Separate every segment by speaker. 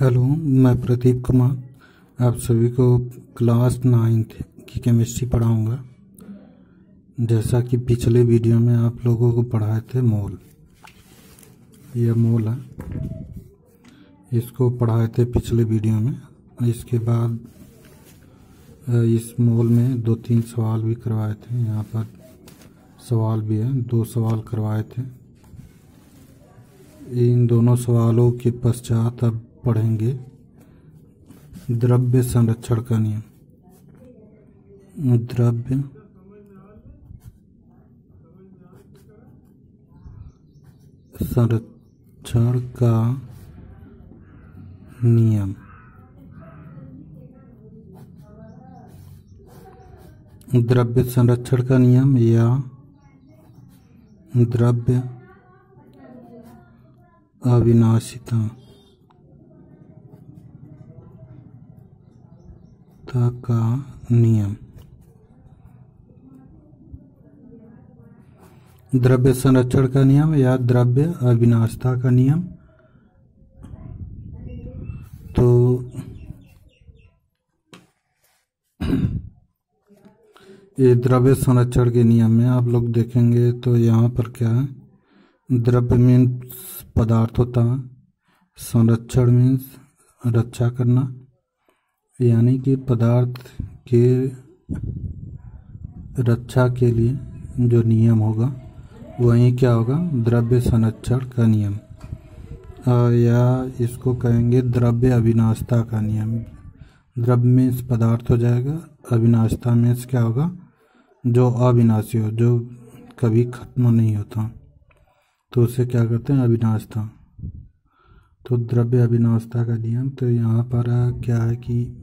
Speaker 1: Hello, मैं प्रदीप कुमार। आप सभी को क्लास नाइन्थ की केमिस्ट्री पढ़ाऊँगा। जैसा कि पिछले वीडियो में आप लोगों को पढ़ाए थे मोल। यह मोल है। इसको पढ़ाए थे पिछले वीडियो में। इसके बाद इस मोल में दो तीन सवाल भी करवाए थे। यहाँ पर सवाल भी है। दो सवाल करवाए थे। इन दोनों सवालों के पश्चात अब पढ़ेंगे। द्रव्य संरक्षण का नियम। द्रव्य। संरक्षण का नियम। द्रव्य संरक्षण का नियम या द्रव्य अविनाशिता। का नियम। द्रव्य संरक्षण का नियम या द्रव्य अविनाशता का नियम। तो ये द्रव्य संरक्षण के नियम में आप लोग देखेंगे तो यहाँ पर क्या है? द्रव्य मीन्स पदार्थ होता है। संरक्षण मीन्स रक्षा करना। यानी कि पदार्थ के रक्षा के लिए जो नियम होगा, वही क्या होगा? द्रव्य संरक्षण का नियम। या इसको कहेंगे द्रव्य अविनाशता का नियम। द्रव्य मीन्स पदार्थ हो जाएगा, अविनाशता मीन्स क्या होगा? जो अविनाशी हो, जो कभी खत्म नहीं होता। तो उसे क्या करते हैं? अविनाशता। तो द्रव्य अविनाशता का नियम तो यहाँ पर क्या है कि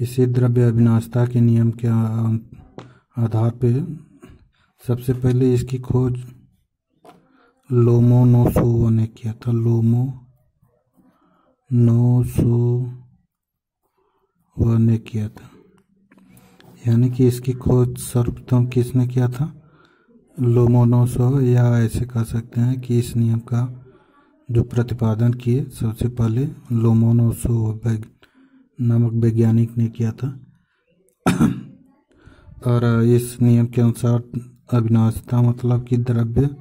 Speaker 1: इसी द्रव्य अविनाशता के नियम के आधार पर सबसे पहले इसकी खोज लोमोनोसोवा ने किया था। लोमो नोसोवा ने किया था। यानी कि इसकी खोज सर्वप्रथम किसने किया था? लोमोनोसो या ऐसे कह सकते हैं कि इस नियम का जो प्रतिपादन किए, सबसे पहले लोमोनोसो नामक वैज्ञानिक ने किया था। और इस नियम के अनुसार अविनाशिता मतलब कि द्रव्य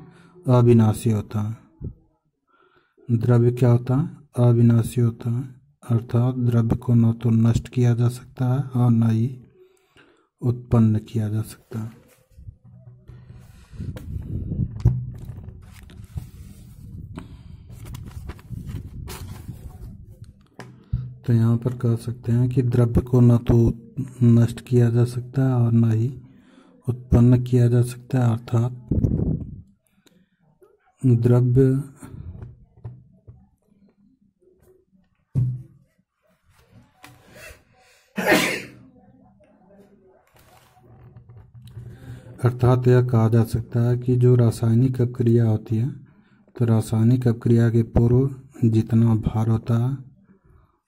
Speaker 1: अविनाशी होता है। द्रव्य क्या होता है? अविनाशी होता है। अर्थात द्रव्य को न तो नष्ट किया जा सकता है और न ही उत्पन्न किया जा सकता है। तो यहाँ पर कह सकते हैं कि द्रव्य को न तो नष्ट किया जा सकता है और न ही उत्पन्न किया जा सकता है, अर्थात द्रव्य अर्थात यह कहा जा सकता है कि जो रासायनिक अपक्रिया होती है तो रासायनिक अपक्रिया के पूर्व जितना भार होता है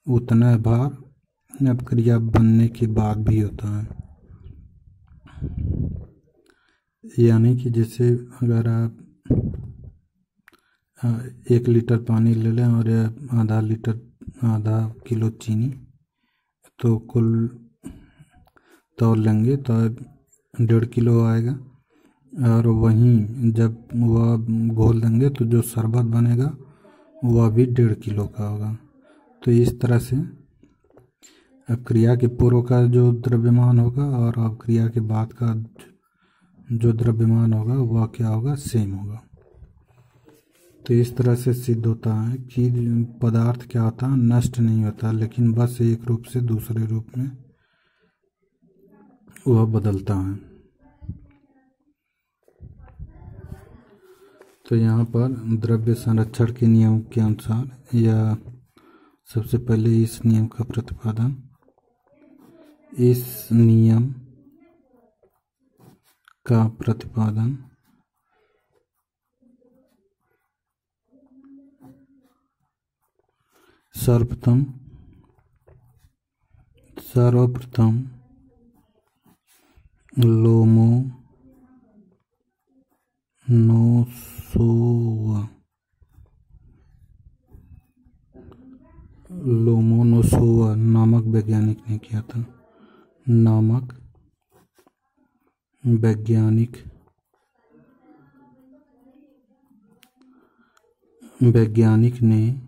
Speaker 1: उतना भार अपक्रिया बनने के बाद भी होता है। यानी कि जैसे अगर आप एक लीटर पानी ले लें और आधा लीटर, आधा किलो चीनी तो कुल तौल लेंगे तो डेढ़ किलो आएगा। और वहीं जब वह घोल देंगे तो जो शरबत बनेगा, वह भी डेढ़ किलो का होगा। तो इस तरह से अब क्रिया के पूर्व का जो द्रव्यमान होगा और अब क्रिया के बाद का जो द्रव्यमान होगा, वह क्या होगा? सेम होगा। तो इस तरह से सिद्ध होता है कि पदार्थ क्या होता है? नष्ट नहीं होता, लेकिन बस एक रूप से दूसरे रूप में वह बदलता है। तो यहाँ पर द्रव्य संरक्षण के नियम के अनुसार या सबसे पहले इस नियम का प्रतिपादन। इस नियम का प्रतिपादन। सर्वप्रथम सर्वप्रथम लोमो नोसोवा। लोमोनोसोवा नामक वैज्ञानिक ने किया था। नामक वैज्ञानिक वैज्ञानिक ने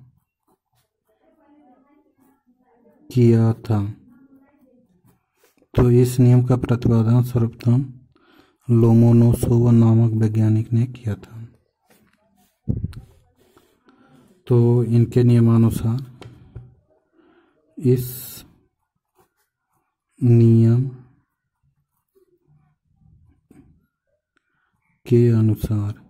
Speaker 1: किया था। तो इस नियम का प्रतिपादन सर्वप्रथम लोमोनोसोवा नामक वैज्ञानिक ने किया था। तो इनके नियमानुसार इस नियम के अनुसार।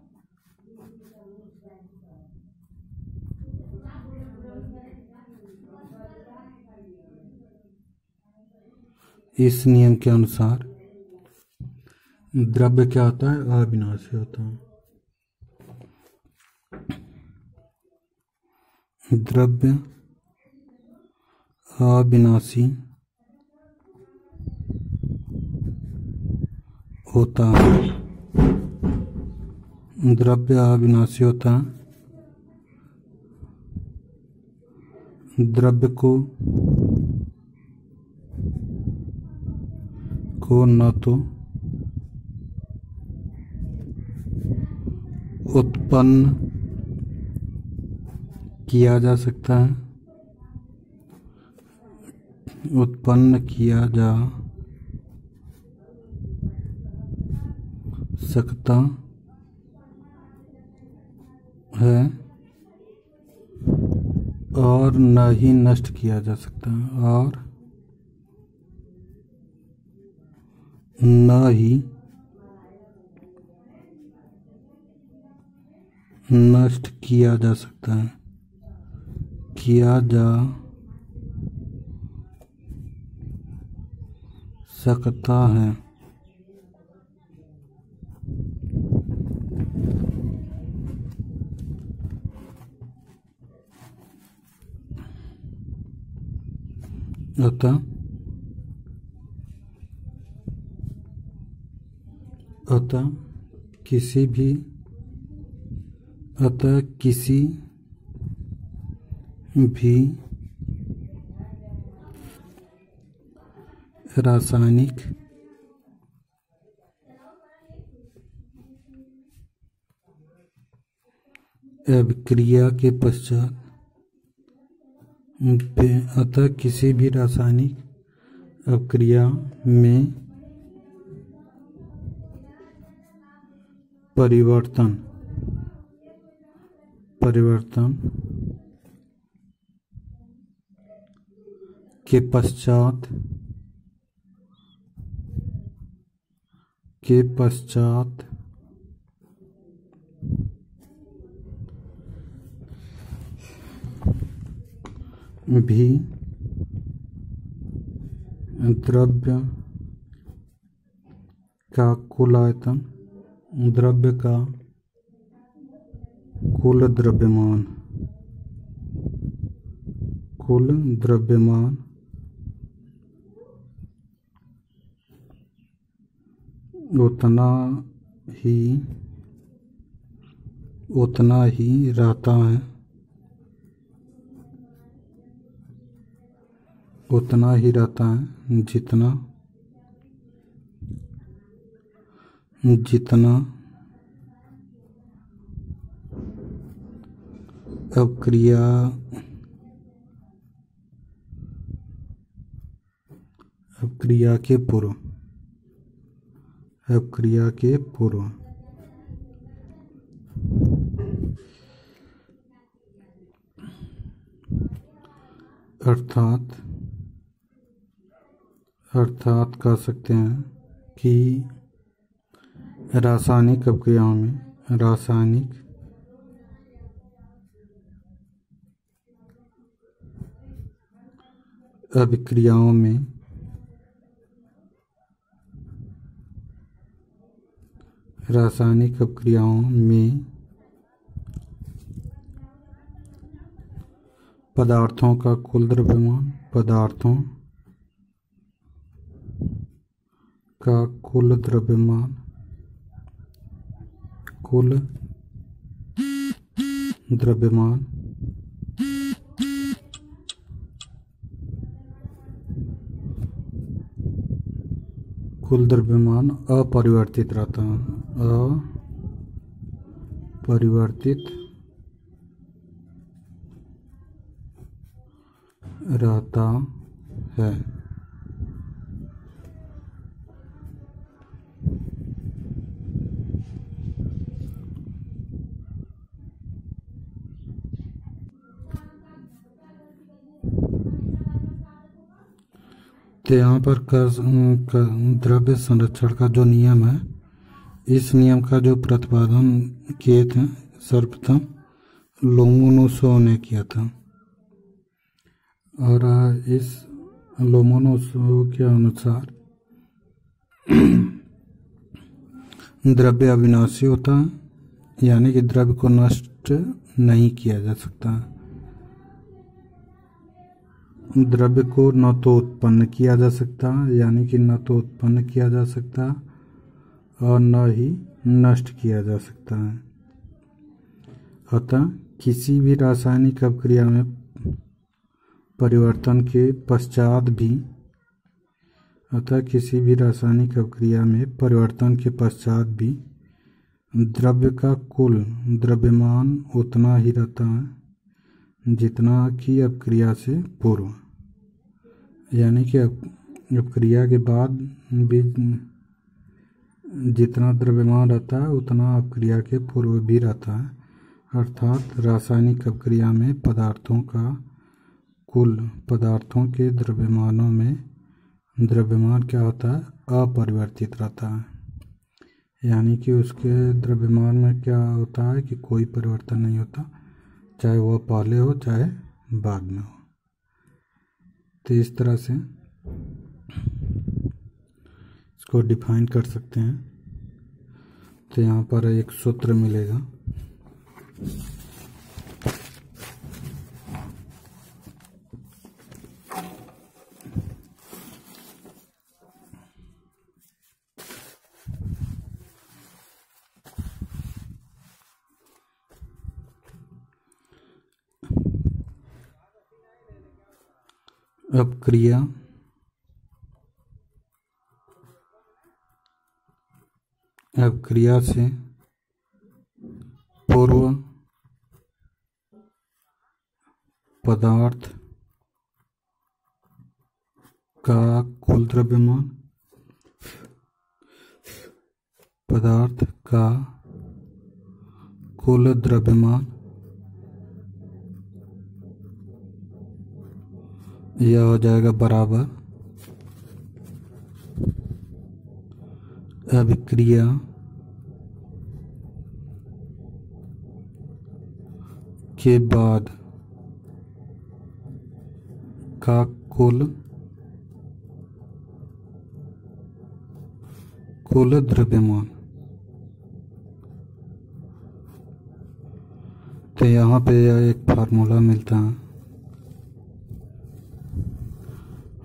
Speaker 1: इस नियम के अनुसार द्रव्य क्या होता है? अविनाशी होता है। द्रव्य अविनाशी होता द्रव्य अविनाशी होता द्रव्य को को न तो उत्पन्न किया जा सकता है। उत्पन्न किया जा सकता है और न ही नष्ट किया जा सकता है, और न ही नष्ट किया जा सकता है, किया जा सकता है। अतः अतः किसी भी अतः किसी भी रासायनिक। अभिक्रिया के पश्चात अतः किसी भी रासायनिक अभिक्रिया में परिवर्तन परिवर्तन के पश्चात के पश्चात भी द्रव्य का कुल आयतन द्रव्य का कुल द्रव्यमान कुल द्रव्यमान उतना ही उतना ही रहता है। उतना ही रहता है जितना जितना अवक्रिया अवक्रिया के पूर्व। अवक्रिया के पूर्व। अर्थात अर्थात कह सकते हैं कि रासायनिक अभिक्रियाओं में, रासायनिक अभिक्रियाओं में रासायनिक अपक्रियाओं में पदार्थों का कुल द्रव्यमान पदार्थों का कुल द्रव्यमान कुल द्रव्यमान कुल द्रव्यमान अपरिवर्तित रहता है। अपरिवर्तित रहता है। तो यहाँ पर द्रव्य संरक्षण का जो नियम है, इस नियम का जो प्रतिपादन किए थे, सर्वप्रथम लोमोनोसो ने किया था। और इस लोमोनोसो के अनुसार द्रव्य अविनाशी होता है, यानी कि द्रव्य को नष्ट नहीं किया जा सकता। है द्रव्य को न तो उत्पन्न किया जा सकता, यानी कि न तो उत्पन्न किया जा सकता और न ही नष्ट किया जा सकता है। अतः किसी भी रासायनिक अभिक्रिया में परिवर्तन के पश्चात भी, अतः किसी भी रासायनिक अभिक्रिया में परिवर्तन के पश्चात भी द्रव्य का कुल द्रव्यमान उतना ही रहता है जितना कि अपक्रिया से पूर्व। यानी कि अपक्रिया के बाद भी जितना द्रव्यमान रहता है, उतना अपक्रिया के पूर्व भी रहता है। अर्थात रासायनिक अपक्रिया में पदार्थों का कुल पदार्थों के द्रव्यमानों में द्रव्यमान क्या होता है? अपरिवर्तित रहता है। यानी कि उसके द्रव्यमान में क्या होता है कि कोई परिवर्तन नहीं होता, चाहे वह पहले हो, चाहे बाद में हो। तो इस तरह से इसको डिफाइन कर सकते हैं। तो यहाँ पर एक सूत्र मिलेगा। अपक्रिया अपक्रिया से पूर्व पदार्थ का कुल द्रव्यमान पदार्थ का कुल द्रव्यमान यह हो जाएगा बराबर। अभिक्रिया के बाद का कुल? कुल द्रव्यमान। तो यहाँ पे एक फार्मूला मिलता है।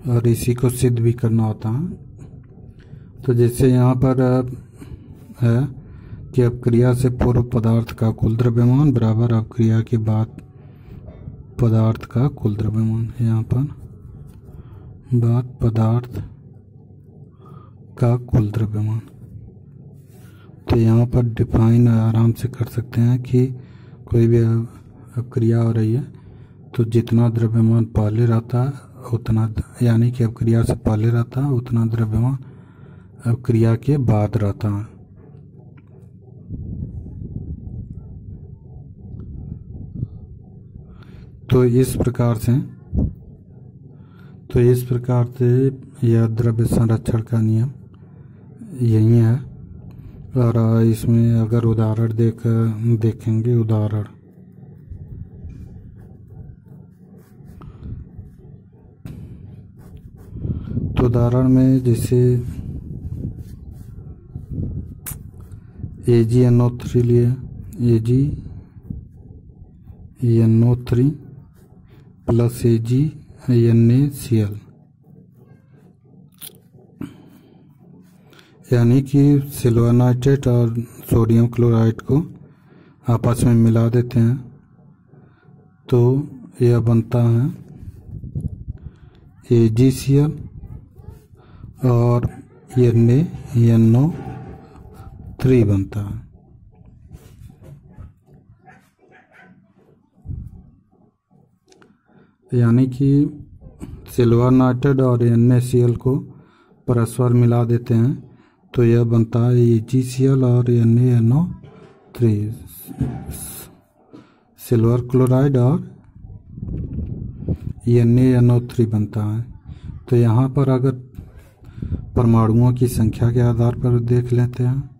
Speaker 1: और इसी को सिद्ध भी करना होता है। तो जैसे यहाँ पर है कि अब क्रिया से पूर्व पदार्थ का कुल द्रव्यमान बराबर अब क्रिया के बाद पदार्थ का कुल द्रव्यमान है यहाँ पर। बाद पदार्थ का कुल द्रव्यमान। तो यहाँ पर डिफाइन आराम से कर सकते हैं कि कोई भी अब क्रिया हो रही है तो जितना द्रव्यमान पहले रहता है उतना यानी कि अब क्रिया से पहले रहता है उतना द्रव्यमान अब क्रिया के बाद रहता। है तो इस प्रकार से तो इस प्रकार से यह द्रव्य संरक्षण का नियम यही है। और इसमें अगर उदाहरण देख, देखेंगे, उदाहरण। तो उदाहरण में जैसे ए जी एन ओ थ्री लिए A G N O three plus A G N A C L यानी कि सिल्वर नाइट्रेट और सोडियम क्लोराइड को आपस में मिला देते हैं। तो यह बनता है ए जी सी एल और एन एन ओ थ्री बनता है यानी कि सिल्वर नाइट्रेट और एन को परस्पर मिला देते हैं तो यह बनता है ई जी सी एल और N N O three silver chloride और एन एन ओ थ्री बनता है। तो यहाँ पर अगर परमाणुओं की संख्या के आधार पर देख लेते हैं।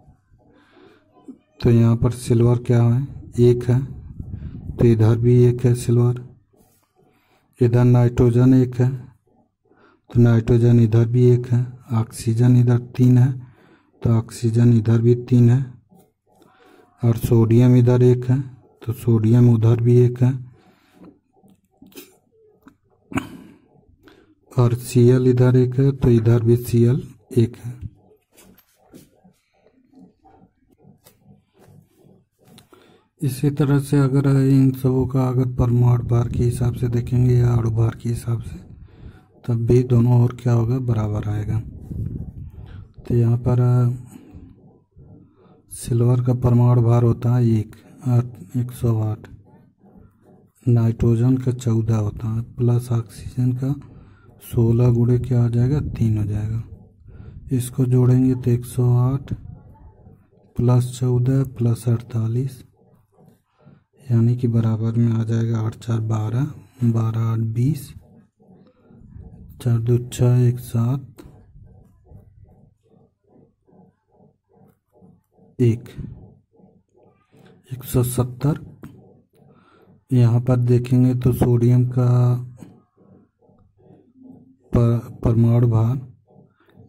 Speaker 1: तो यहाँ पर सिल्वर क्या है? एक है। तो इधर भी एक है सिल्वर। इधर नाइट्रोजन एक है। तो नाइट्रोजन इधर भी एक है। ऑक्सीजन इधर तीन है। तो ऑक्सीजन इधर भी तीन है। और सोडियम इधर एक है। तो सोडियम उधर भी एक है। और Cl इधर एक है तो इधर भी Cl एक है। इसी तरह से अगर इन सबों का अगर परमाणु भार के हिसाब से देखेंगे या अणु भार के हिसाब से, तब भी दोनों और क्या होगा, बराबर आएगा। तो यहाँ पर सिल्वर का परमाणु भार होता है एक, आठ, एक सौ आठ। नाइट्रोजन का चौदह होता है, प्लस ऑक्सीजन का सोलह गुड़े क्या हो जाएगा? तीन हो जाएगा। इसको जोड़ेंगे तो एक सौ आठ, प्लस चौदह, प्लस अड़तालीस, यानी कि बराबर में आ जाएगा आठ चार बारह बारह आठ बीस, चार दो छः एक सात, एक एक सौ सत्तर। यहाँ पर देखेंगे तो सोडियम का परमाणु भार,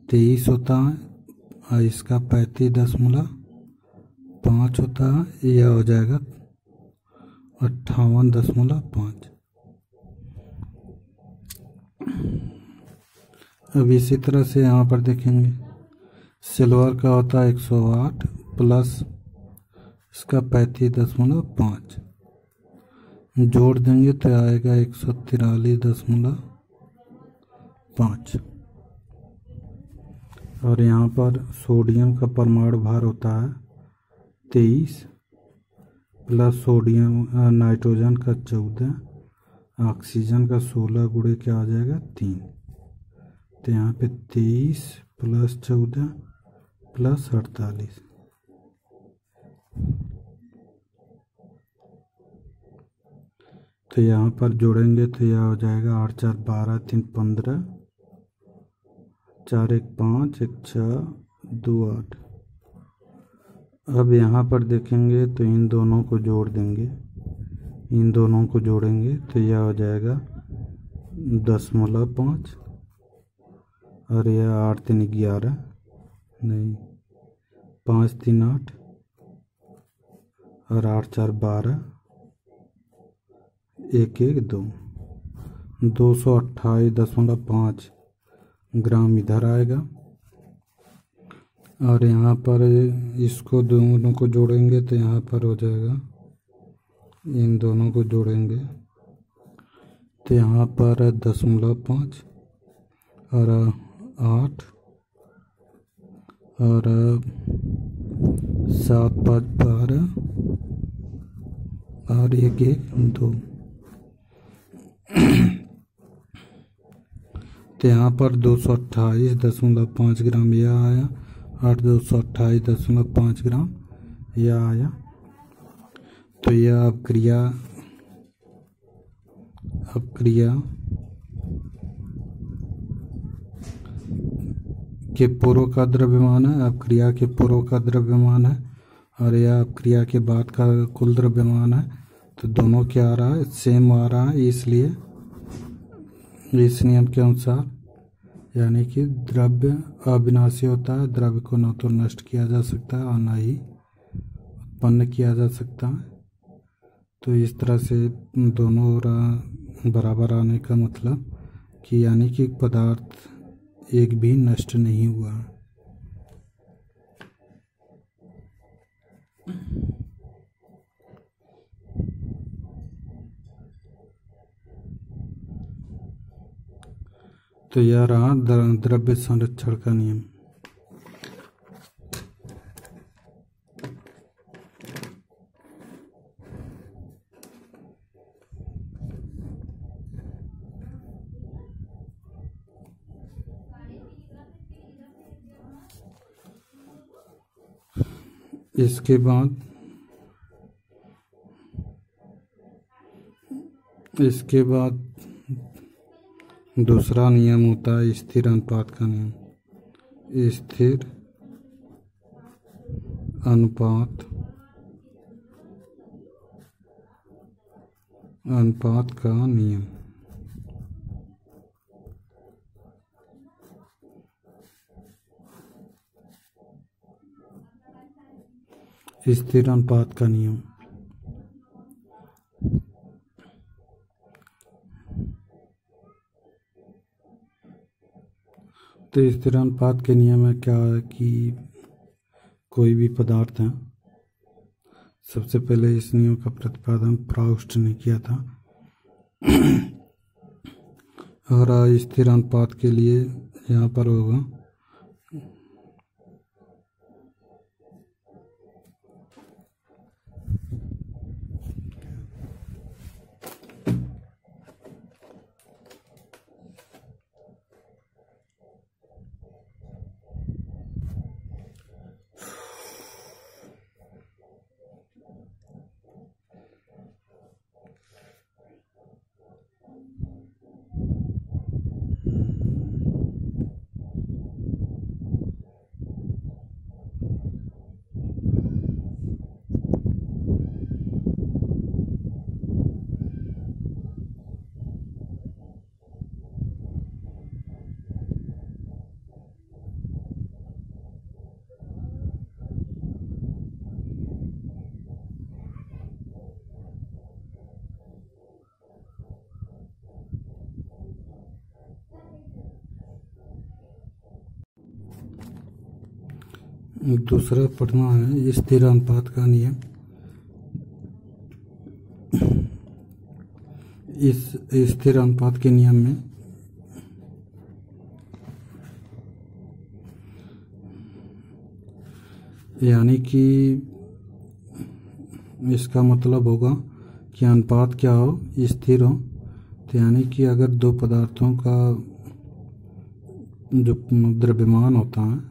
Speaker 1: तेईस होता है, और इसका पैंतीस दशमलव पाँच होता है, यह हो जाएगा अट्ठावन दशमलव पाँच। अब इसी तरह से यहाँ पर देखेंगे, सिल्वर का होता है एक सौ आठ, प्लस इसका पैंतीस दशमलव पाँच। जोड़ देंगे तो आएगा एक सौ तिरालीस दशमलव पाँच। और यहाँ पर सोडियम का परमाणु भार होता है तेईस, प्लस सोडियम नाइट्रोजन का चौदह, ऑक्सीजन का सोलह गुड़े क्या आ जाएगा? तीन। तो यहाँ पे तेईस प्लस चौदह प्लस अड़तालीस। तो यहाँ पर जोड़ेंगे तो यह हो जाएगा आठ चार बारह तीन पंद्रह। चार एक पाँच, एक छः, दो आठ। अब यहाँ पर देखेंगे तो इन दोनों को जोड़ देंगे। इन दोनों को जोड़ेंगे तो यह हो जाएगा दशमलव पाँच। और यह आठ तीन ग्यारह। नहीं, पाँच तीन आठ। और आठ चार बारह। एक एक दो। दो सौ अट्ठाईस दशमलव पाँच। ग्राम इधर आएगा। और यहाँ पर इसको दोनों को जोड़ेंगे तो यहाँ पर हो जाएगा। इन दोनों को जोड़ेंगे। तो यहाँ पर दशमलव पाँच और आठ और सात पाँच बारह और एक एक दो। तो यहाँ पर दो सौ अट्ठाईस दशमलव पाँच ग्राम यह आया, आठ दो सौ अट्ठाईस दशमलव पाँच ग्राम यह आया। तो यह अपक्रिया अपक्रिया के पूर्व का द्रव्यमान है अपक्रिया के पूर्व का द्रव्यमान है, और यह अपक्रिया के बाद का कुल द्रव्यमान है। तो दोनों क्या आ रहा है? सेम आ रहा है, इसलिए इस नियम के अनुसार, यानी कि द्रव्य अविनाशी होता है, द्रव्य को न तो नष्ट किया जा सकता है और न ही उत्पन्न किया जा सकता है। तो इस तरह से दोनों बराबर आने का मतलब कि यानी कि पदार्थ एक भी नष्ट नहीं हुआ। तो यह रहा द्रव्य संरक्षण का नियम। इसके बाद इसके बाद दूसरा नियम होता है स्थिर अनुपात का नियम। स्थिर अनुपात अनुपात का नियम। स्थिर अनुपात का नियम। तो स्थिर अनुपात के नियम है, क्या है कि कोई भी पदार्थ है, सबसे पहले इस नियम का प्रतिपादन प्राउस्ट ने किया था। और स्थिर अनुपात के लिए यहाँ पर होगा। दूसरा पढ़ना है स्थिर अनुपात का नियम। इस स्थिर अनुपात के नियम में यानी कि इसका मतलब होगा कि अनुपात क्या हो, स्थिर हो। तो यानी कि अगर दो पदार्थों का जो द्रव्यमान होता है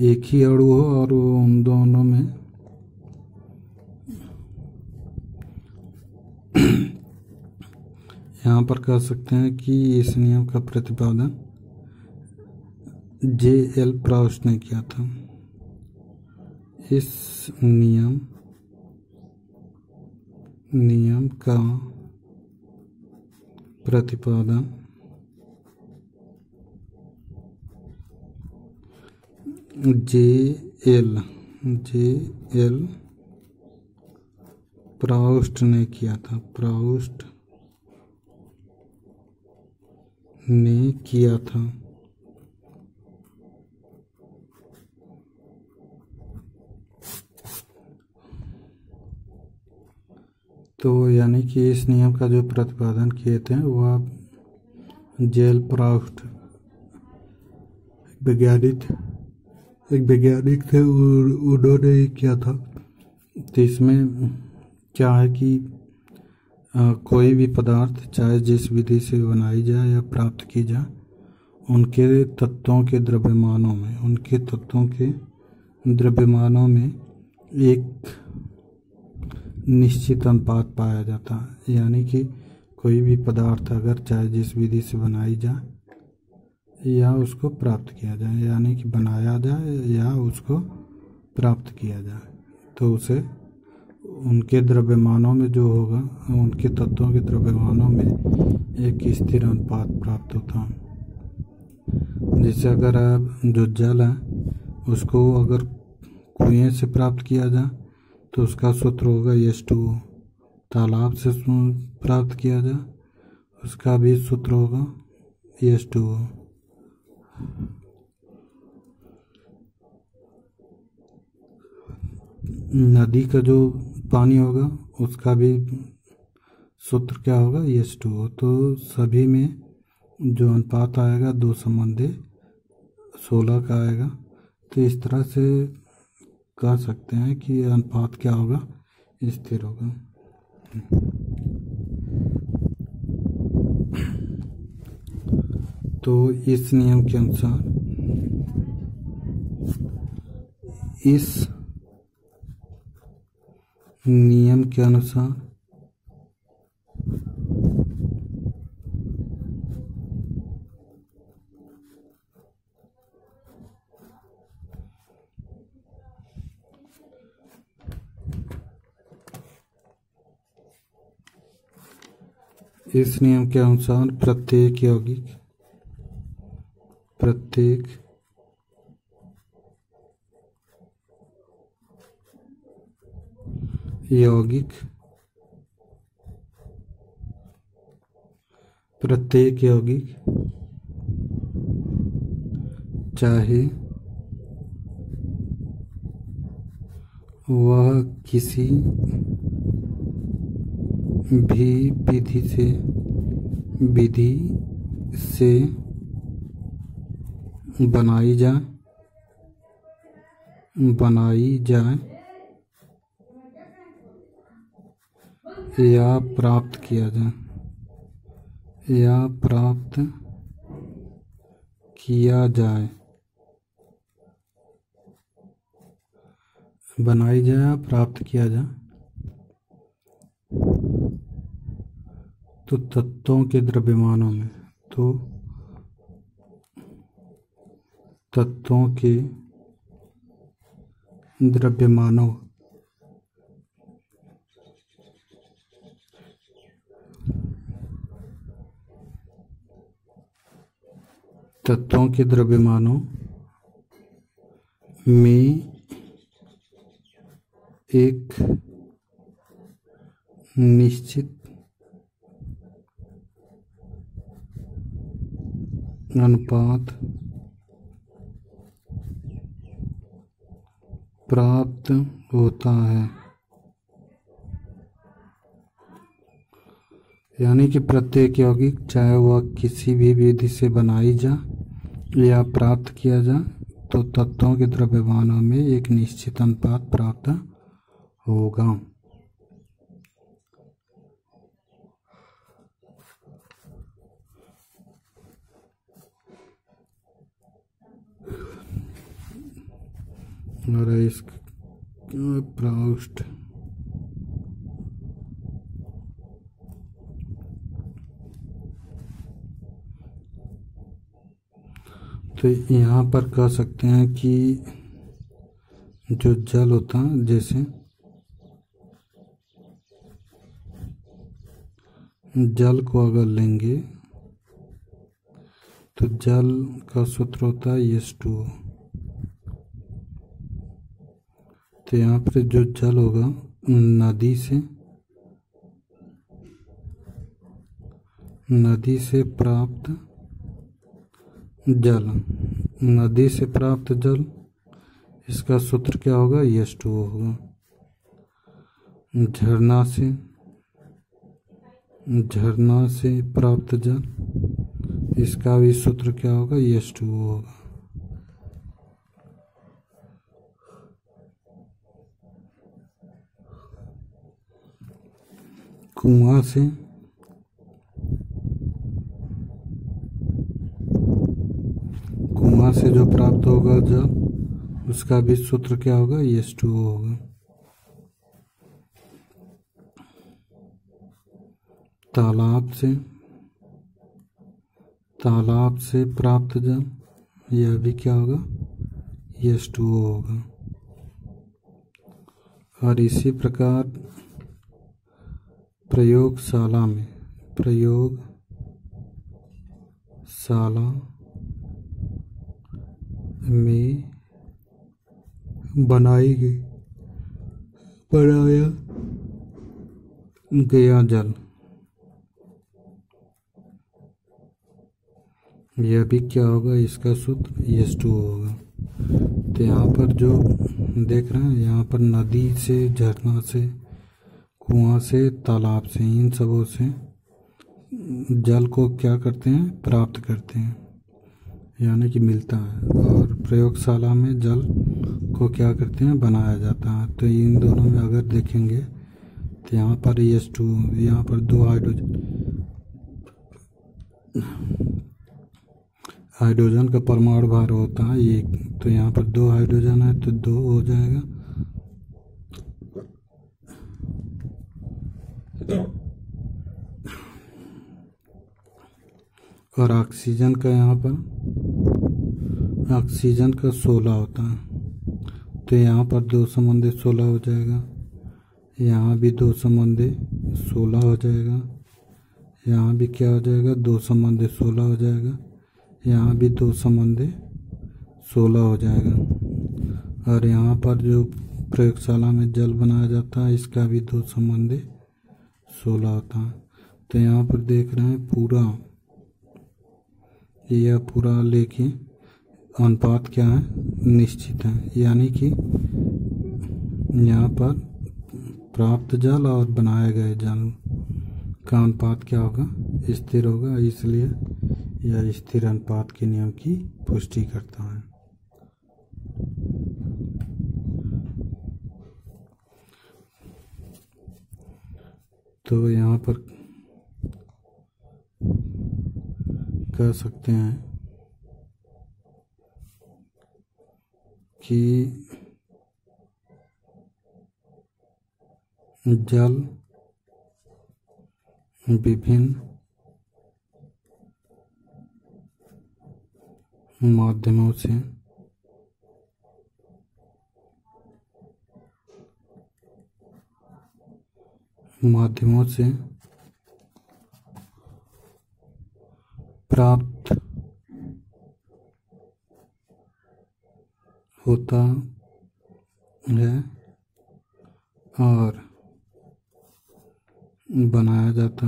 Speaker 1: एक ही अणु हो और वो उन दोनों में। यहाँ पर कह सकते हैं कि इस नियम का प्रतिपादन जे एल प्राउस ने किया था। इस नियम नियम का प्रतिपादन J L J L Proust ने किया था। प्राउस्ट ने किया था। तो यानी कि इस नियम का जो प्रतिपादन किए थे, वह जेल प्राउस्ट वैज्ञानिक एक वैज्ञानिक थे उन्होंने ही किया था। तो इसमें क्या है कि आ, कोई भी पदार्थ चाहे जिस विधि से बनाई जाए या प्राप्त की जाए उनके तत्वों के द्रव्यमानों में उनके तत्वों के द्रव्यमानों में एक निश्चित अनुपात पाया जाता है। यानी कि कोई भी पदार्थ अगर चाहे जिस विधि से बनाई जाए या उसको प्राप्त किया जाए, यानी कि बनाया जाए या उसको प्राप्त किया जाए। तो उसे उनके द्रव्यमानों में जो होगा, उनके तत्वों के द्रव्यमानों में एक स्थिर अनुपात प्राप्त होता है। जैसे अगर आप जो जल है, उसको अगर कुएँ से प्राप्त किया जाए तो उसका सूत्र होगा एस टू तालाब से प्राप्त किया जाए, उसका भी सूत्र होगा एस टू नदी का जो पानी होगा, उसका भी सूत्र क्या होगा? एस टू तो सभी में जो अनुपात आएगा, दो संबंधी, सोलह का आएगा। तो इस तरह से कह सकते हैं कि अनुपात क्या होगा? स्थिर होगा। तो इस नियम के अनुसार, इस नियम के अनुसार। इस नियम के अनुसार प्रत्येक यौगिक प्रत्येक यौगिक प्रत्येक यौगिक चाहे वह किसी भी विधि से विधि से बनाई जाए बनाई जाए। या प्राप्त किया जाए। या प्राप्त किया जाए। बनाई जाए या प्राप्त किया जाए। तो तत्वों के द्रव्यमानों में तो तत्वों के द्रव्यमानों तत्वों के द्रव्यमानों में एक निश्चित अनुपात प्राप्त होता है। यानी कि प्रत्येक यौगिक, चाहे वह किसी भी विधि से बनाई जा या प्राप्त किया जा तो तत्वों के द्रव्यमानों में एक निश्चित अनुपात प्राप्त होगा। और इस प्राउस्ट तो यहाँ पर कह सकते हैं कि जो जल होता है, जैसे जल को अगर लेंगे तो जल का सूत्र होता है एस टू तो यहाँ पर जो जल होगा, नदी से नदी से प्राप्त जल। नदी से प्राप्त जल। इसका सूत्र क्या होगा? एस टू होगा। झरना से। झरना से प्राप्त जल। इसका भी सूत्र क्या होगा? एस टू होगा। कुआँ से कुआँ से जो प्राप्त होगा जल उसका भी सूत्र क्या होगा? एस टू होगा। तालाब से तालाब से प्राप्त जल यह भी क्या होगा? एस टू होगा। और इसी प्रकार प्रयोगशाला में प्रयोगशाला में बनाई गई। बनाया गया जल। यह भी क्या होगा? इसका सूत्र एस टू होगा। तो यहाँ पर जो देख रहे हैं, यहाँ पर नदी से, झरना से, कुआँ से, तालाब से, इन सबों से जल को क्या करते हैं? प्राप्त करते हैं। यानी कि मिलता है। और प्रयोगशाला में जल को क्या करते हैं? बनाया जाता है। तो इन दोनों में अगर देखेंगे तो यहाँ पर एस टू यहाँ पर दो हाइड्रोजन हाइड्रोजन का परमाणु भार होता है एक। तो यहाँ पर दो हाइड्रोजन है तो दो हो जाएगा। और ऑक्सीजन का यहाँ पर ऑक्सीजन का सोलह होता है। तो यहाँ पर दो संबंधी सोलह हो जाएगा। यहाँ भी दो संबंधी सोलह हो जाएगा। यहाँ भी क्या हो जाएगा? दो संबंधी सोलह हो जाएगा। यहाँ भी दो संबंधी सोलह हो जाएगा। और यहाँ पर जो प्रयोगशाला में जल बनाया जाता है, इसका भी दो संबंधी सोलह होता है। तो यहाँ पर देख रहे हैं पूरा यह पूरा लेके अनुपात क्या है? निश्चित है। यानी कि यहाँ पर प्राप्त जल और बनाए गए जल का अनुपात क्या होगा? स्थिर होगा। इसलिए यह स्थिर अनुपात के नियम की पुष्टि करता है। तो यहाँ पर कह सकते हैं कि जल विभिन्न माध्यमों से माध्यमों से प्राप्त होता है और बनाया जाता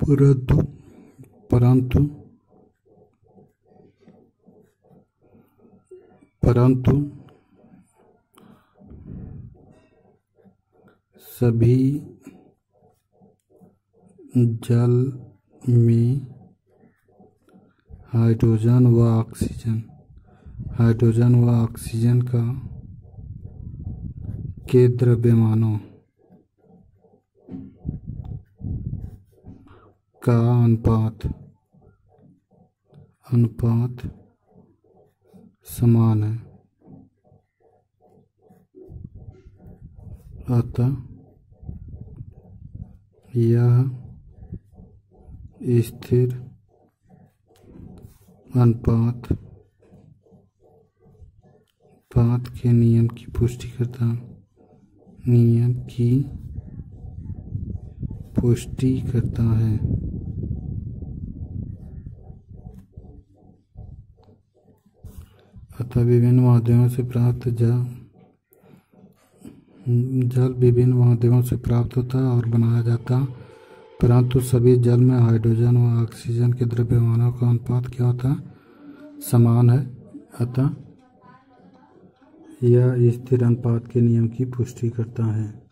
Speaker 1: परंतु परंतु परंतु सभी जल में हाइड्रोजन व ऑक्सीजन, हाइड्रोजन व ऑक्सीजन का के द्रव्यमानों का अनुपात अनुपात समान है। अतः यह स्थिर अनुपात, पात के नियम की पुष्टि करता नियम की पुष्टि करता है। अतः विभिन्न माध्यमों से प्राप्त जल जल विभिन्न माध्यमों से प्राप्त होता है और बनाया जाता, परंतु सभी जल में हाइड्रोजन व ऑक्सीजन के द्रव्यमानों का अनुपात क्या होता? है समान है, अतः यह स्थिर अनुपात के नियम की पुष्टि करता है।